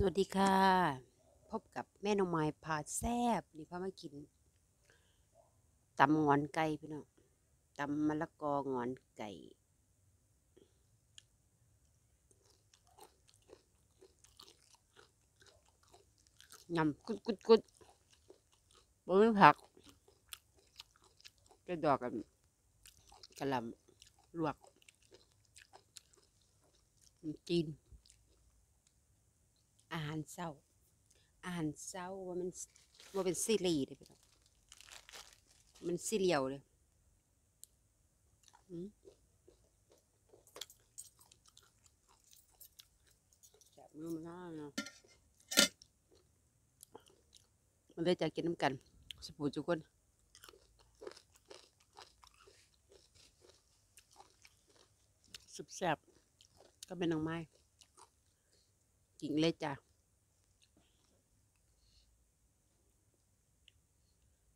สวัสดีค่ะ พบกับแม่นอไม้พาแซบนี่พามากินตำงอนไก่พี่น้องตำมะละกองอนไก่ยำกุดกุดกุดบนผักกระดอกกันกระหลำลวกจีน อาหารเช้า อาหารเช้าว่ามันว่าเป็นซีรีส์เลยพี่น้องมันซีเรียลเลยจับมือมันน่าเนาะมันได้จะกินน้ำกันสปูทุกคนสุบแซบก็เป็นน้องไม้ กินเลยจ้ะ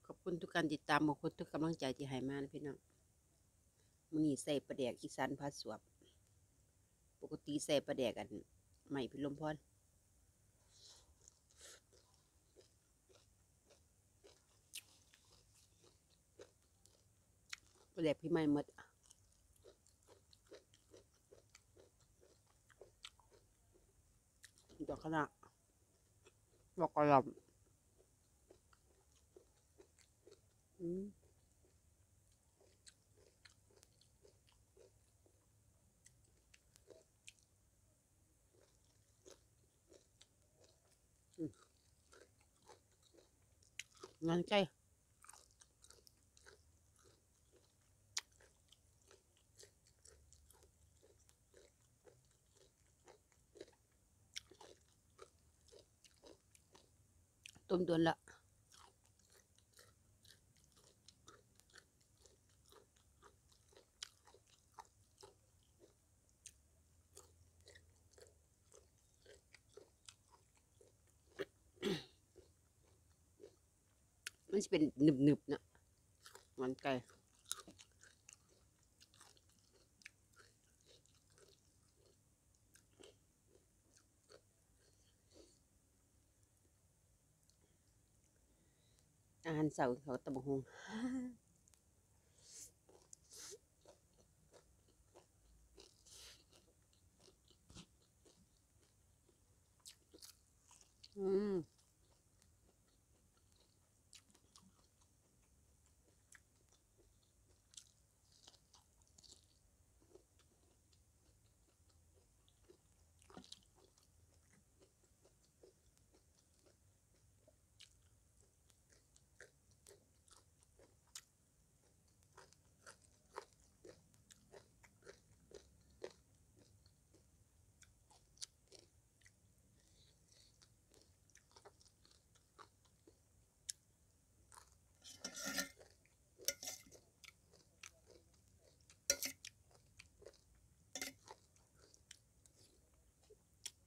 ขอบคุณทุกการติดตามขอบคุณทุกกำลังใจที่ให้มานะพี่น้องมื้อนี้ใส่ปลาแดกอีสานพาสวบ ปกติใส่ปลาแดกอันใหม่พิลมพรปลาแดกพี่ใหม่หมด ดอกขนาดดอกกระหล่ำอืมงั้นใจ มันจะเป็นหนึบๆนะมันไก่อาหารเสาร์เขาตะบกหงอืม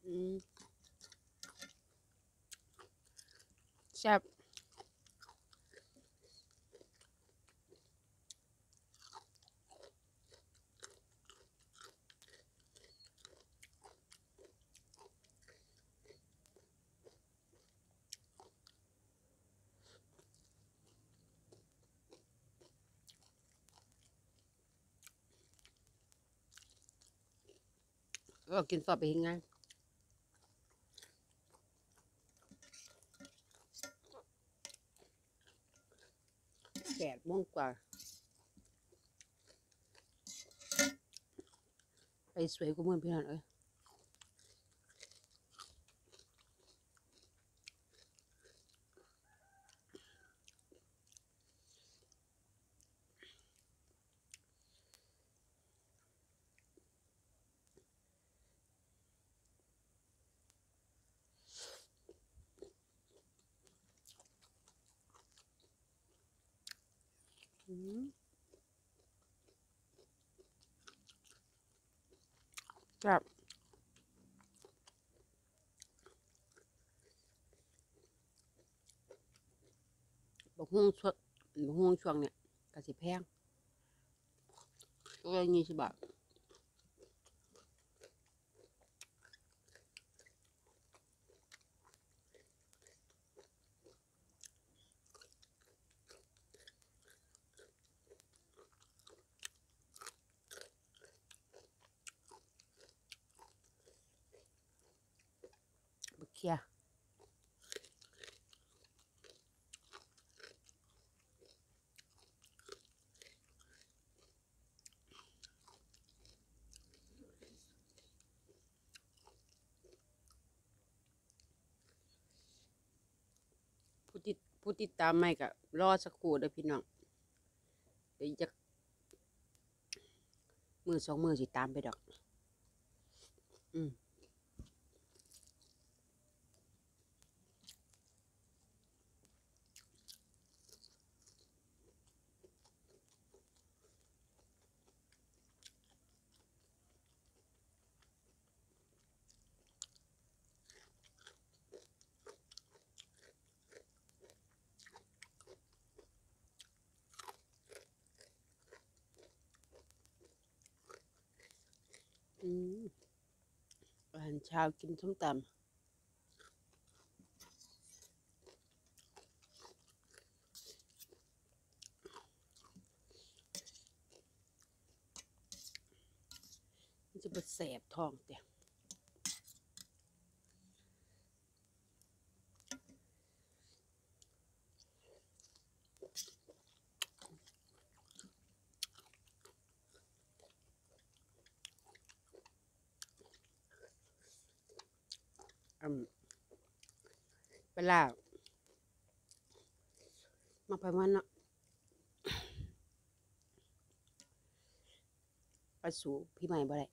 อืมแซ่บก็กินสอบไปเห็นไงแปดโมงกว่า ไป สวยกว่าเมื่อพี่น้องเอ้ยอืมค รับบกฮวงช่วงบกฮวงช่วงเนี่ยกระสิแพงก็เลยยี่สิบบาท ผู้ติดตามไม่ก็รอสักครู่เด้อพี่น้องเดี๋ยวจะมือสองมือสิตามไปดอก อืม อืมอาหาร เช้ากินส้มตำมันจะบดแสบท้องแต่อืมเวลา มาไปมันเนาะไปสู่พี่ใหม่บ่ได้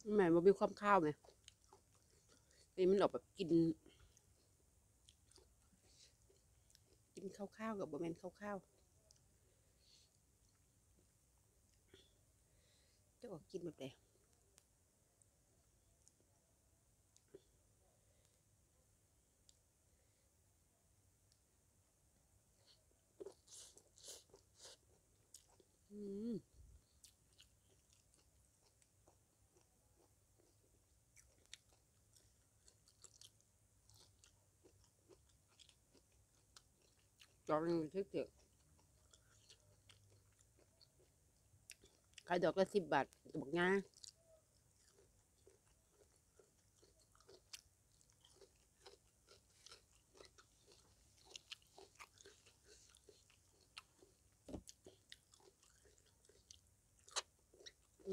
พี่ใหม่บ่มีความข้าวไหมนี่มันออกแบบกิน กินข้าวๆกับบะเมนข้าวๆจะ ออกกินแบบไหนอืมจอกหนึงทึกเถอะ ขายดอกละสิบบาทบอกง่าอ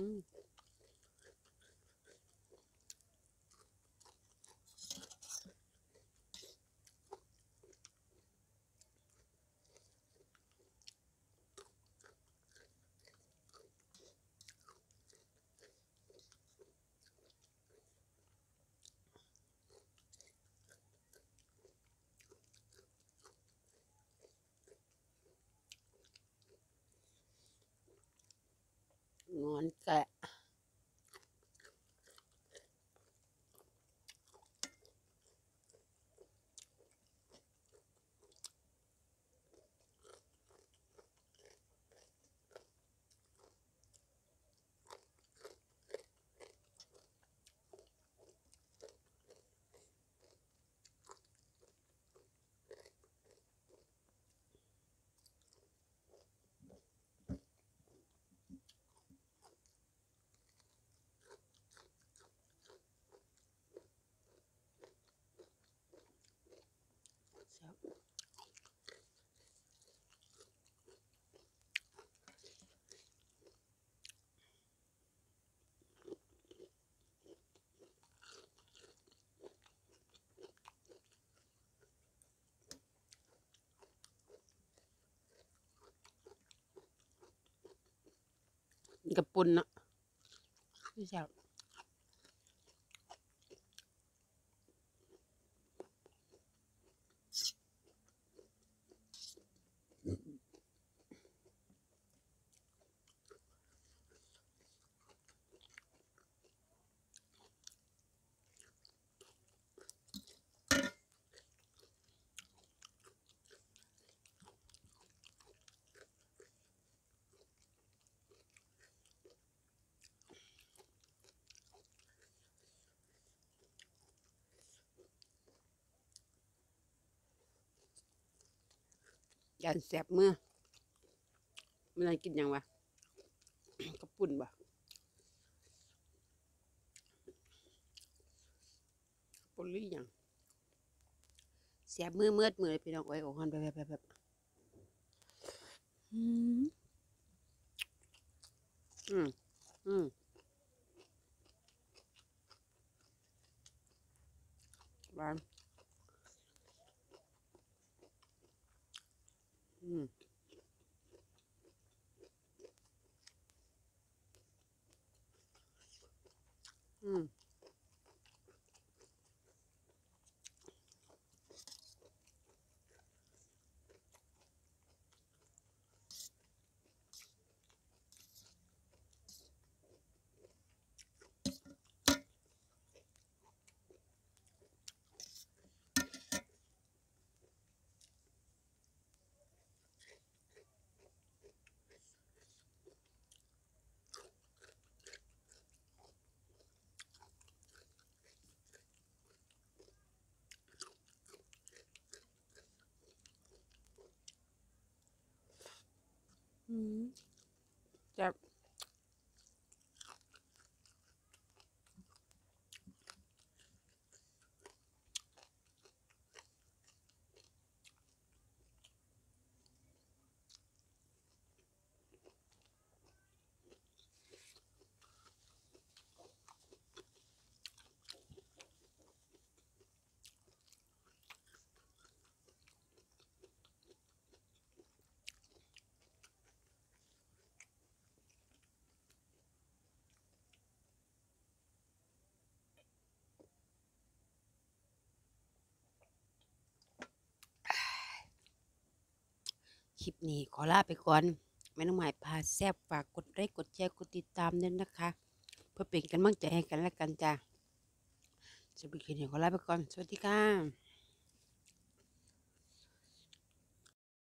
ืม งอนแกะแซ่บกับปุ่นเนาะไม่แซ่บ ยันแซ่บมือมันอะไรกินยังวะกับปุ่นบ่ปุ่นหรือยังแซ่บมือเมือดมือพี่น้องไว้โอ้ฮอนแบบแบบแบบแบบอืมอืมอืมหวาน อื อื คลิปนี้ขอลาไปก่อนแม่น้องหมายพาแซบฝากกดไลค์กดแชร์กดติดตามด้วยนะคะ เพื่อเป็นกำลังใจให้กันและกันจ้าจะไปคลิปนี้ขอลาไปก่อน สวัสดีค่ะ